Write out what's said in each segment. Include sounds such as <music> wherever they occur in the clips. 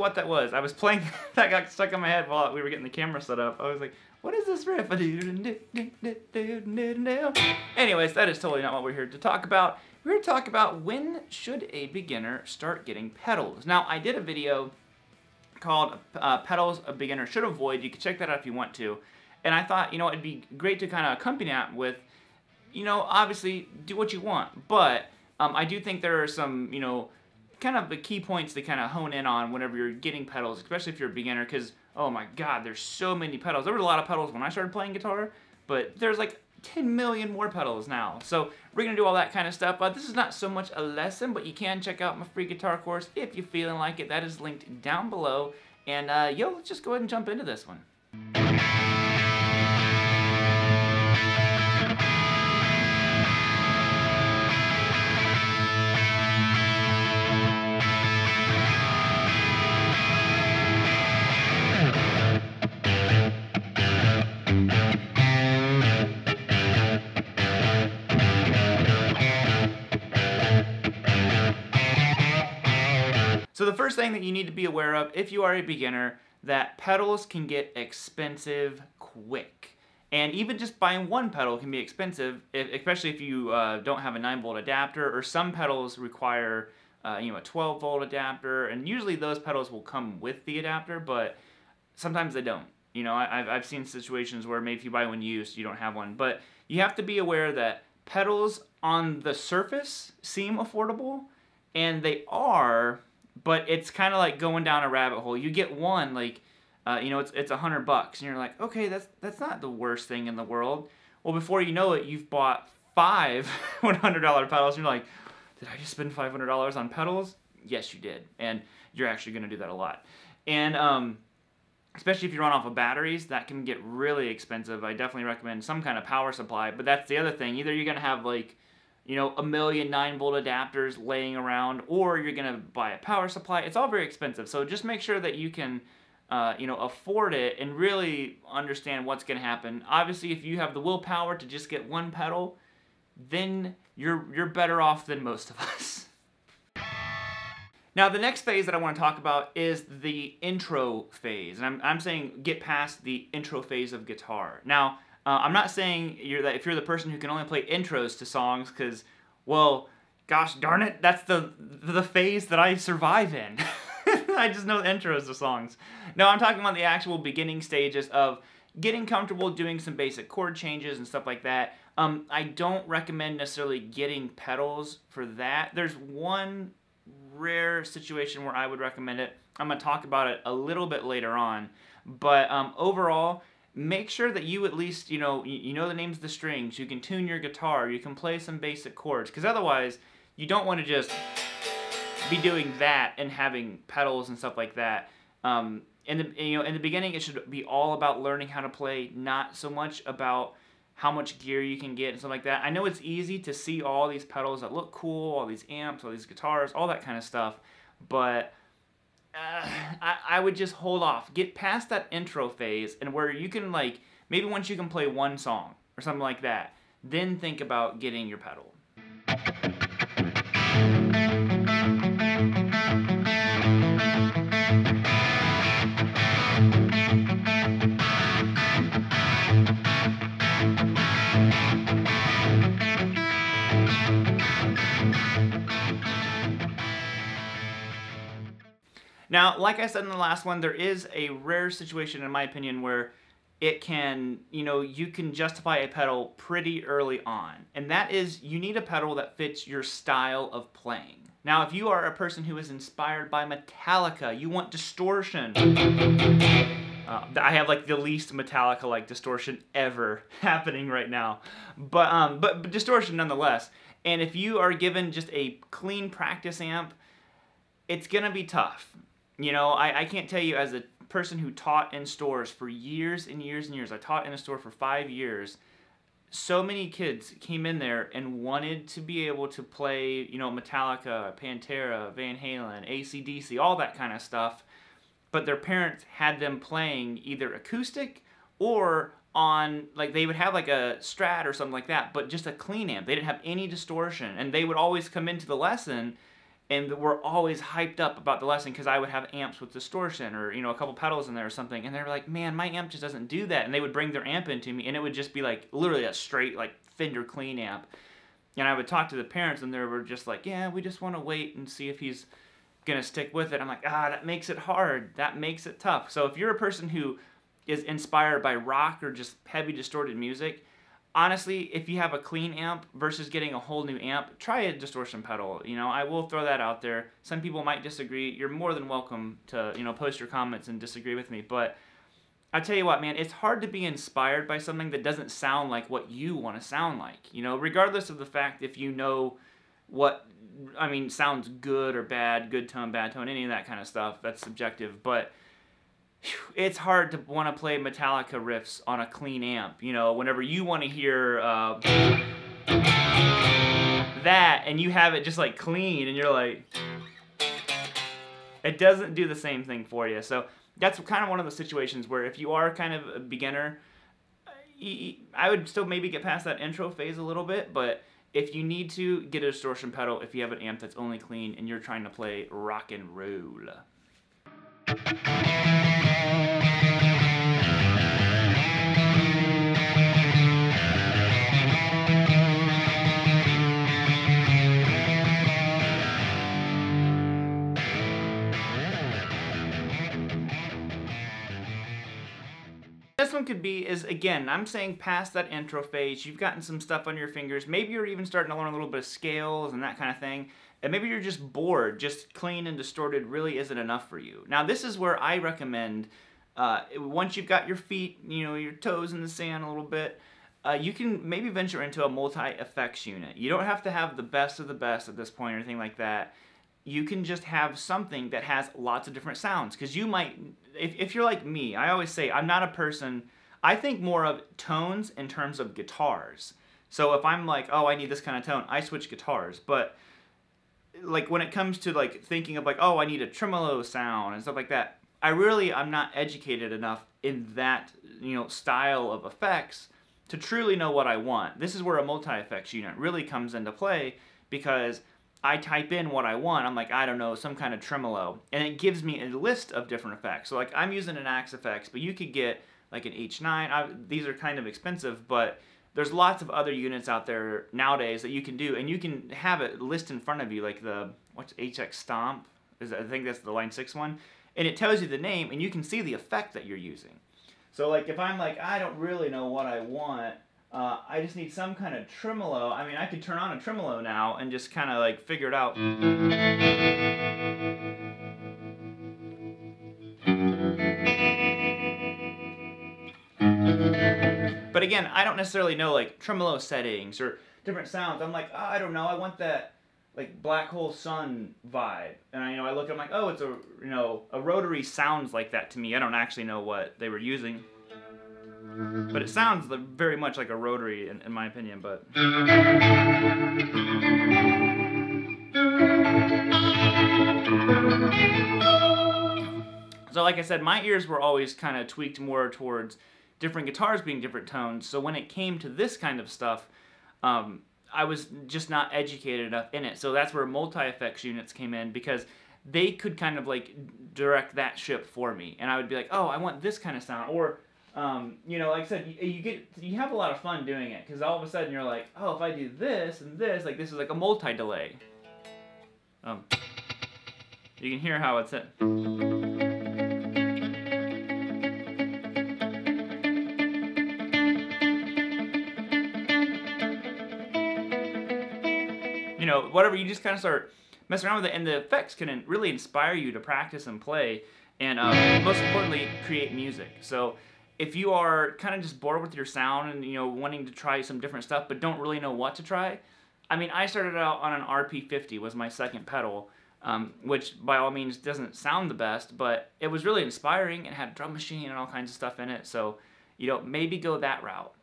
What that was. I was playing, <laughs> that got stuck in my head while we were getting the camera set up. I was like, what is this riff? Anyways, that is totally not what we're here to talk about. We're here to talk about when should a beginner start getting pedals. Now, I did a video called uh, Pedals a Beginner Should Avoid. You can check that out if you want to. And I thought, you know, it'd be great to kind of accompany that with, you know, obviously do what you want. But um, I do think there are some, you know, kind of the key points to kind of hone in on whenever you're getting pedals, especially if you're a beginner, because, oh my god, there's so many pedals. There were a lot of pedals when I started playing guitar, but there's like 10 million more pedals now. So we're going to do all that kind of stuff. But this is not so much a lesson, but you can check out my free guitar course if you're feeling like it. That is linked down below. And uh, yo, let's just go ahead and jump into this one. So the first thing that you need to be aware of if you are a beginner, that pedals can get expensive quick. And even just buying one pedal can be expensive, especially if you uh, don't have a 9 volt adapter, or some pedals require uh, you know, a 12 volt adapter, and usually those pedals will come with the adapter, but sometimes they don't. You know, I, have I've seen situations where maybe if you buy one used, you don't have one. But you have to be aware that pedals on the surface seem affordable, and they are but it's kind of like going down a rabbit hole. You get one like, uh, you know, it's it's a hundred bucks, and you're like, okay, that's that's not the worst thing in the world. Well, before you know it, you've bought five <laughs> one hundred dollar pedals, and you're like, did I just spend five hundred dollars on pedals? Yes, you did, and you're actually going to do that a lot, and um, especially if you run off of batteries, that can get really expensive. I definitely recommend some kind of power supply, but that's the other thing. Either you're going to have like you know, a million 9 volt adapters laying around, or you're going to buy a power supply. It's all very expensive. So just make sure that you can, uh, you know, afford it and really understand what's going to happen. Obviously, if you have the willpower to just get one pedal, then you're, you're better off than most of <laughs> us. Now, the next phase that I want to talk about is the intro phase. And I'm, I'm saying get past the intro phase of guitar. Now, uh, I'm not saying you're that if you're the person who can only play intros to songs, because, well, gosh darn it, that's the the phase that I survive in. <laughs> I just know the intros to songs. No, I'm talking about the actual beginning stages of getting comfortable doing some basic chord changes and stuff like that. Um, I don't recommend necessarily getting pedals for that. There's one rare situation where I would recommend it. I'm going to talk about it a little bit later on. But um, overall, make sure that you at least, you know, you, know the names of the strings, you can tune your guitar, you can play some basic chords, because otherwise you don't want to just be doing that and having pedals and stuff like that. Um, in the you know in the beginning, it should be all about learning how to play, not so much about how much gear you can get and stuff like that. I know it's easy to see all these pedals that look cool, all these amps, all these guitars, all that kind of stuff, but uh, I, I would just hold off. Get past that intro phase and where you can like maybe once you can play one song or something like that, then think about getting your pedal. Now, like I said in the last one, there is a rare situation, in my opinion, where it can, you know, you can justify a pedal pretty early on. And that is you need a pedal that fits your style of playing. Now, if you are a person who is inspired by Metallica, you want distortion. Uh, I have like the least Metallica like distortion ever <laughs> happening right now, but um, but, but distortion nonetheless. And if you are given just a clean practice amp, it's gonna be tough. You know, I, I can't tell you as a person who taught in stores for years and years and years, I taught in a store for five years. So many kids came in there and wanted to be able to play, you know, Metallica, Pantera, Van Halen, ACDC, all that kind of stuff. But their parents had them playing either acoustic or on like they would have like a strat or something like that but just a clean amp they didn't have any distortion and they would always come into the lesson and we're always hyped up about the lesson because I would have amps with distortion or you know a couple pedals in there or something, and they're like, "Man, my amp just doesn't do that," and they would bring their amp into me, and it would just be like literally a straight like Fender clean amp, and I would talk to the parents, and they were just like, "Yeah, we just want to wait and see if he's gonna stick with it." I'm like, "Ah, that makes it hard. That makes it tough." So if you're a person who is inspired by rock or just heavy distorted music, honestly, if you have a clean amp versus getting a whole new amp, try a distortion pedal. You know, I will throw that out there. Some people might disagree. You're more than welcome to, you know, post your comments and disagree with me. But I tell you what, man, it's hard to be inspired by something that doesn't sound like what you want to sound like. You know, regardless of the fact if you know what I mean sounds good or bad, good tone, bad tone, any of that kind of stuff. That's subjective, but it's hard to want to play Metallica riffs on a clean amp. You know, whenever you want to hear uh, that and you have it just like clean and you're like, it doesn't do the same thing for you. So that's kind of one of the situations where if you are kind of a beginner, I would still maybe get past that intro phase a little bit, but if you need to get a distortion pedal, if you have an amp that's only clean and you're trying to play rock and roll. This one could be is again, I'm saying past that intro phase, you've gotten some stuff on your fingers. Maybe you're even starting to learn a little bit of scales and that kind of thing. And maybe you're just bored, just clean and distorted really isn't enough for you. Now this is where I recommend, uh, once you've got your feet, you know, your toes in the sand a little bit, uh, you can maybe venture into a multi-effects unit. You don't have to have the best of the best at this point or anything like that you can just have something that has lots of different sounds. Because you might, if, if you're like me, I always say I'm not a person, I think more of tones in terms of guitars. So if I'm like, oh, I need this kind of tone, I switch guitars. But like when it comes to like thinking of like, oh, I need a tremolo sound and stuff like that, I really, I'm not educated enough in that, you know, style of effects to truly know what I want. This is where a multi-effects unit really comes into play because I type in what I want. I'm like, I don't know, some kind of tremolo. And it gives me a list of different effects. So like I'm using an Axe-Fx, but you could get like an H9. I, these are kind of expensive, but there's lots of other units out there nowadays that you can do. And you can have it list in front of you, like the, what's HX Stomp? Is I think that's the Line 6 one. And it tells you the name, and you can see the effect that you're using. So like if I'm like, I don't really know what I want, uh, I just need some kind of tremolo. I mean, I could turn on a tremolo now and just kind of like figure it out. But again, I don't necessarily know like tremolo settings or different sounds. I'm like, oh, I don't know. I want that like black hole sun vibe. And I, you know, I look, I'm like, oh, it's a, you know, a rotary sounds like that to me. I don't actually know what they were using. But it sounds very much like a rotary, in, in my opinion, but... So like I said, my ears were always kind of tweaked more towards different guitars being different tones. So when it came to this kind of stuff, um, I was just not educated enough in it. So that's where multi-effects units came in because they could kind of like direct that ship for me. And I would be like, oh, I want this kind of sound. Or um, you know, like I said, you, you, get you have a lot of fun doing it because all of a sudden you're like, oh, if I do this and this, like this is like a multi-delay. Um, you can hear how it's at. You know, whatever, you just kind of start messing around with it, and the effects can really inspire you to practice and play, and uh, most importantly, create music. So if you are kind of just bored with your sound and you know wanting to try some different stuff but don't really know what to try, I mean I started out on an RP50 was my second pedal, um, which by all means doesn't sound the best, but it was really inspiring and had a drum machine and all kinds of stuff in it. So you know maybe go that route.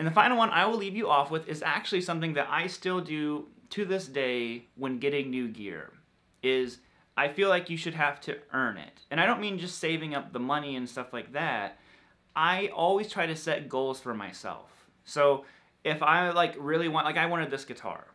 And the final one I will leave you off with is actually something that I still do to this day when getting new gear. Is I feel like you should have to earn it. And I don't mean just saving up the money and stuff like that. I always try to set goals for myself. So if I like really want, like I wanted this guitar,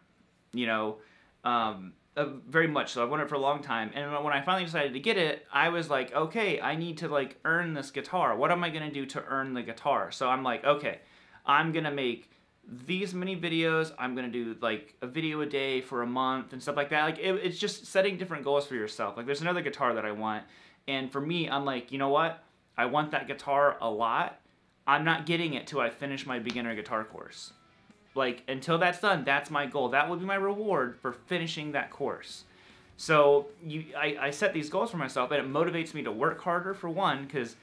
you know, um, uh, very much so. I've wanted it for a long time. And when I finally decided to get it, I was like, okay, I need to like earn this guitar. What am I gonna do to earn the guitar? So I'm like, okay, I'm gonna make these many videos. I'm gonna do like a video a day for a month and stuff like that. Like it, it's just setting different goals for yourself. Like there's another guitar that I want, and for me, I'm like, you know what? I want that guitar a lot. I'm not getting it till I finish my beginner guitar course. Like until that's done, that's my goal. That will be my reward for finishing that course. So you, I, I set these goals for myself, and it motivates me to work harder for one, because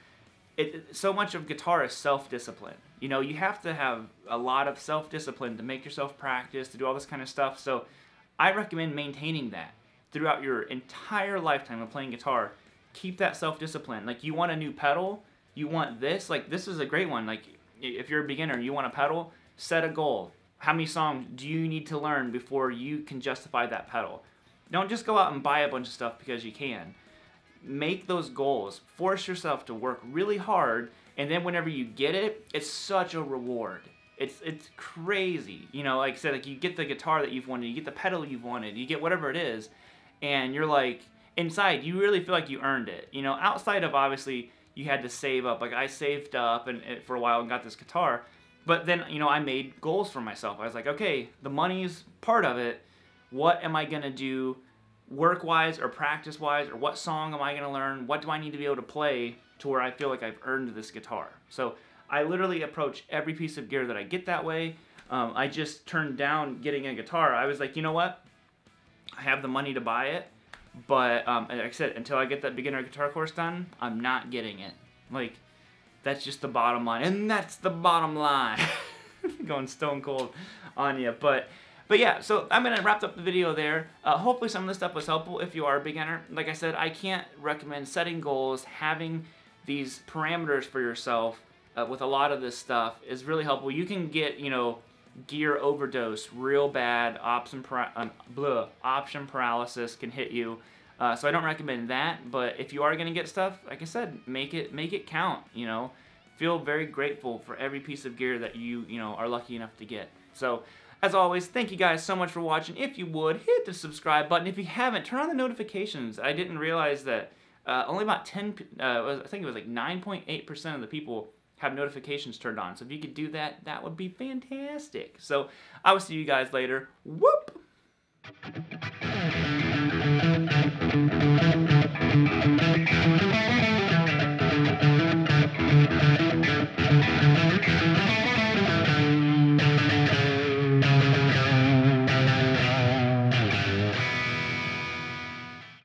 it so much of guitar is self-discipline. You know, you have to have a lot of self-discipline to make yourself practice, to do all this kind of stuff. So I recommend maintaining that throughout your entire lifetime of playing guitar. Keep that self-discipline. Like you want a new pedal, you want this, like this is a great one. Like if you're a beginner, you want a pedal, set a goal. How many songs do you need to learn before you can justify that pedal? Don't just go out and buy a bunch of stuff because you can make those goals. Force yourself to work really hard, and then whenever you get it, it's such a reward. It's it's crazy. You know, like I said, like you get the guitar that you've wanted, you get the pedal you've wanted, you get whatever it is, and you're like inside, you really feel like you earned it. You know, outside of obviously you had to save up. Like I saved up and, and for a while and got this guitar, but then you know I made goals for myself. I was like, okay, the money's part of it. What am I gonna do? work wise or practice wise or what song am I going to learn? What do I need to be able to play to where I feel like I've earned this guitar? So I literally approach every piece of gear that I get that way. Um, I just turned down getting a guitar. I was like, you know what? I have the money to buy it, but um, like I said, until I get that beginner guitar course done, I'm not getting it. Like, that's just the bottom line. And that's the bottom line. <laughs> Going stone cold on you. But but yeah, so I'm going to wrap up the video there. Uh, hopefully some of this stuff was helpful if you are a beginner. Like I said, I can't recommend setting goals, having these parameters for yourself uh, with a lot of this stuff is really helpful. You can get, you know, gear overdose real bad, option, um, option paralysis can hit you. Uh, so I don't recommend that, but if you are going to get stuff, like I said, make it make it count, you know. Feel very grateful for every piece of gear that you, you know, are lucky enough to get. So as always, thank you guys so much for watching. If you would, hit the subscribe button. If you haven't, turn on the notifications. I didn't realize that uh, only about 10, uh, I think it was like 9.8% of the people have notifications turned on. So if you could do that, that would be fantastic. So I will see you guys later. Whoop!